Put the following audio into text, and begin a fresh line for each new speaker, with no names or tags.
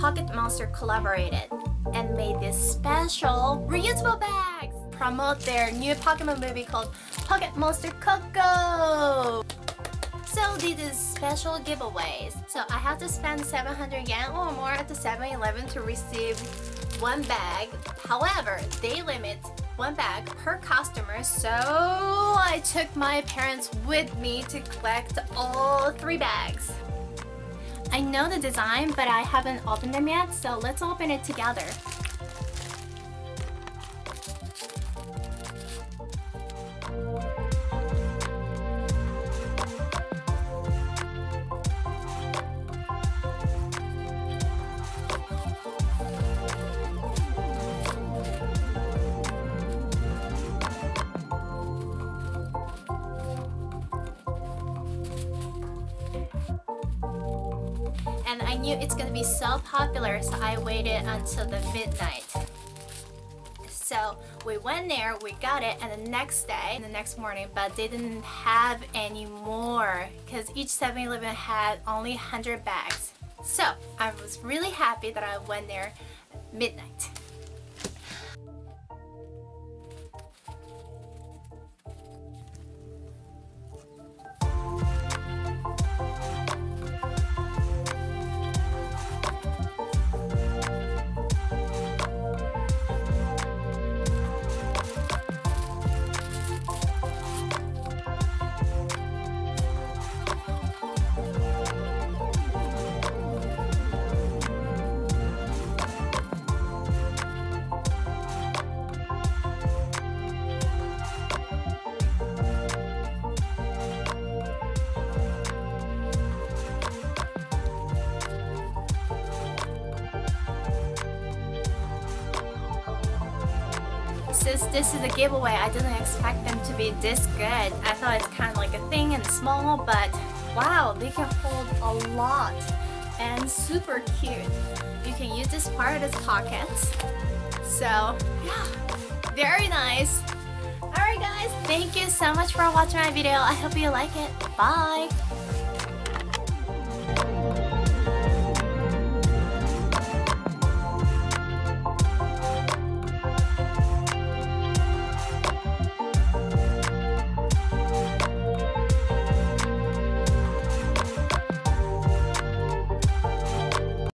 Pocket Monster collaborated and made this special reusable bags promote their new Pokemon movie called Pocket Monster Koko. So these is special giveaways. So I have to spend 700 yen or more at the 7-Eleven to receive one bag. However, they limit one bag per customer, so I took my parents with me to collect all three bags. I know the design, but I haven't opened them yet, so let's open it together. I knew it's gonna be so popular so I waited until the midnight. So we went there, we got it, and the next day, the next morning, but they didn't have any more because each 7-Eleven had only 100 bags. So I was really happy that I went there midnight. Since this is a giveaway, I didn't expect them to be this good. I thought it's kind of like a thing and small, but wow, they can hold a lot and super cute. You can use this part as pockets. So yeah, very nice. Alright guys, thank you so much for watching my video. I hope you like it. Bye!